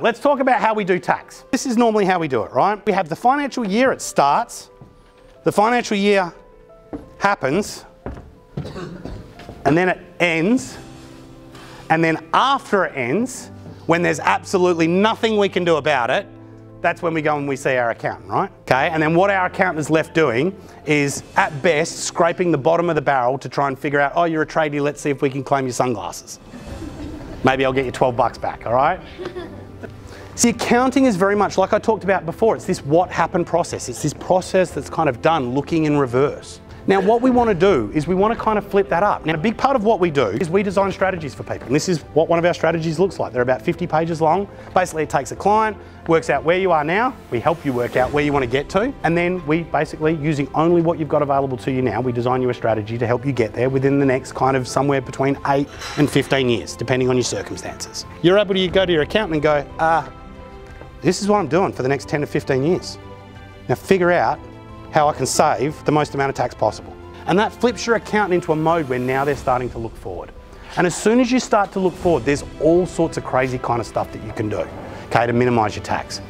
Let's talk about how we do tax. This is normally how we do it, right? We have the financial year, it starts, the financial year happens, and then it ends, and then after it ends, when there's absolutely nothing we can do about it, that's when we go and we see our accountant, right? Okay, and then what our accountant is left doing is, at best, scraping the bottom of the barrel to try and figure out, oh, you're a tradie, let's see if we can claim your sunglasses. Maybe I'll get you 12 bucks back, all right? See, accounting is very much like I talked about before. It's this what happened process. It's this process that's kind of done looking in reverse. Now, what we want to do is we want to kind of flip that up. Now, a big part of what we do is we design strategies for people. And this is what one of our strategies looks like. They're about 50 pages long. Basically, it takes a client, works out where you are now, we help you work out where you want to get to, and then we basically, using only what you've got available to you now, we design you a strategy to help you get there within the next kind of somewhere between 8 and 15 years, depending on your circumstances. You're able to go to your accountant and go, ah, uh, this is what I'm doing for the next 10 to 15 years. Now figure out how I can save the most amount of tax possible. And that flips your accountant into a mode where now they're starting to look forward. And as soon as you start to look forward, there's all sorts of crazy kind of stuff that you can do, okay, to minimize your tax.